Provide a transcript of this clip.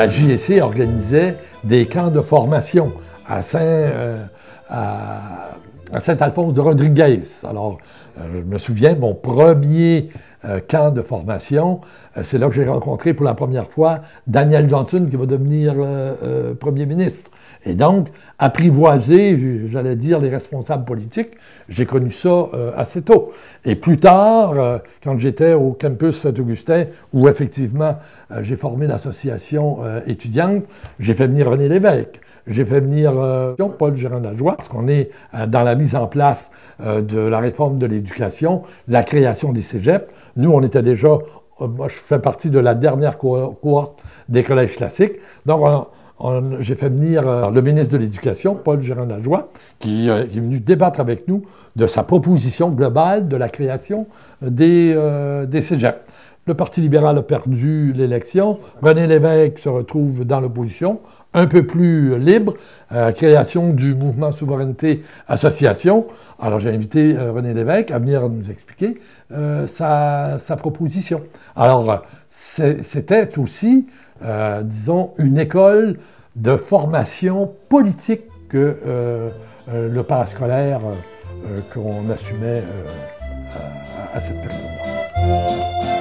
la JSC organisait des camps de formation à Saint, à, Saint-Alphonse de Rodriguez. Alors, je me souviens, mon premier camp de formation, c'est là que j'ai rencontré pour la première fois Daniel Johnson, qui va devenir premier ministre. Et donc, apprivoiser, j'allais dire, les responsables politiques, j'ai connu ça euh, assez tôt. Et plus tard, euh, quand j'étais au campus Saint-Augustin, où effectivement euh, j'ai formé l'association étudiante, j'ai fait venir René Lévesque. J'ai fait venir Paul Gérard-Lajoie, parce qu'on est dans la mise en place de la réforme de l'éducation, la création des cégeps. Nous, on était déjà, moi je fais partie de la dernière cohorte des collèges classiques. Donc, on, j'ai fait venir euh, le ministre de l'Éducation, Paul Gérard-Lajoie, qui, euh, qui, est venu débattre avec nous de sa proposition globale de la création des, euh. Le Parti libéral a perdu l'élection. René Lévesque se retrouve dans l'opposition, un peu plus libre. création du mouvement Souveraineté Association. Alors j'ai invité René Lévesque à venir nous expliquer sa, proposition. Alors c'était aussi euh, disons, une école de formation politique que euh, euh, le parascolaire qu'on assumait à, à cette période-là.